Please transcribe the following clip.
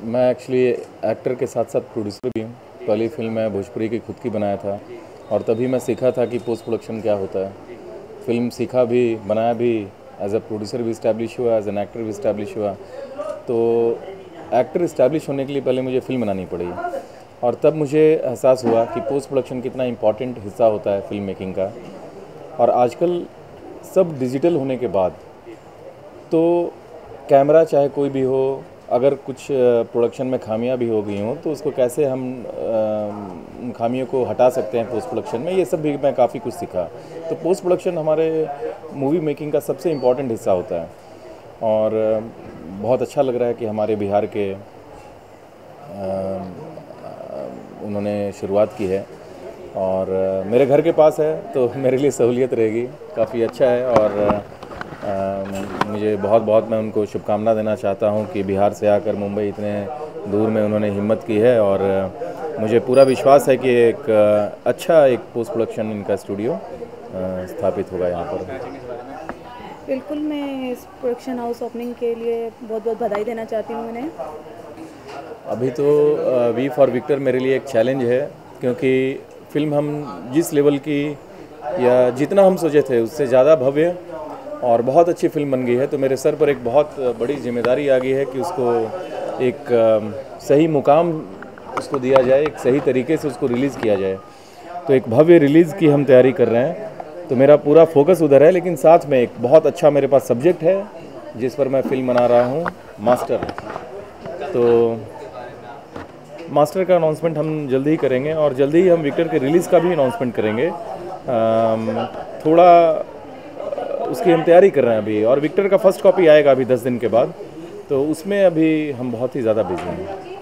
मैं actually actor के साथ साथ प्रोड्यूसर भी हूँ। पहली फ़िल्म मैं भोजपुरी की खुद की बनाया था और तभी मैं सीखा था कि पोस्ट प्रोडक्शन क्या होता है। फ़िल्म सीखा भी, बनाया भी एज अ प्रोड्यूसर भी इस्टेब्लिश हुआ एज एन एक्टर भी इस्टेब्लिश हुआ। तो एक्टर इस्टेब्लिश होने के लिए पहले मुझे फ़िल्म बनानी पड़ी। और तब मुझे एहसास हुआ कि पोस्ट प्रोडक्शन कितना इंपॉर्टेंट हिस्सा होता है फ़िल्म मेकिंग का। और आजकल सब डिजिटल होने के बाद तो कैमरा चाहे कोई भी हो अगर कुछ प्रोडक्शन में खामियाँ भी हो गई हों तो उसको कैसे हम उन खामियों को हटा सकते हैं पोस्ट प्रोडक्शन में? ये सब भी मैं काफ़ी कुछ सीखा। तो पोस्ट प्रोडक्शन हमारे मूवी मेकिंग का सबसे इंपॉर्टेंट हिस्सा होता है। और बहुत अच्छा लग रहा है कि हमारे बिहार के उन्होंने शुरुआत की है। और मेरे घर के पास है तो मेरे लिए सहूलियत रहेगी। काफ़ी अच्छा है और मुझे बहुत बहुत मैं उनको शुभकामना देना चाहता हूँ कि बिहार से आकर मुंबई इतने दूर में उन्होंने हिम्मत की है और मुझे पूरा विश्वास है कि एक अच्छा एक पोस्ट प्रोडक्शन इनका स्टूडियो स्थापित होगा यहाँ पर। बिल्कुल मैं इस प्रोडक्शन हाउस ओपनिंग के लिए बहुत बहुत बधाई देना चाहती हूँ उन्हें अभी तो वी फॉर विक्टर मेरे लिए एक चैलेंज है क्योंकि फ़िल्म हम जिस लेवल की या जितना हम सोचे थे उससे ज़्यादा भव्य और बहुत अच्छी फ़िल्म बन गई है तो मेरे सर पर एक बहुत बड़ी ज़िम्मेदारी आ गई है कि उसको एक सही मुकाम उसको दिया जाए, एक सही तरीके से उसको रिलीज़ किया जाए। तो एक भव्य रिलीज़ की हम तैयारी कर रहे हैं। तो मेरा पूरा फोकस उधर है, लेकिन साथ में एक बहुत अच्छा मेरे पास सब्जेक्ट है, जिस पर मैं फ़िल्म बना रहा हूँ मास्टर तो मास्टर का अनाउंसमेंट हम जल्दी ही करेंगे, और जल्दी ही हम विक्टर के रिलीज़ का भी अनाउंसमेंट करेंगे। थोड़ा उसकी हम तैयारी कर रहे हैं अभी, और विक्टर का फ़र्स्ट कॉपी आएगा अभी दस दिन के बाद तो उसमें अभी हम बहुत ही ज़्यादा बिज़ी हैं।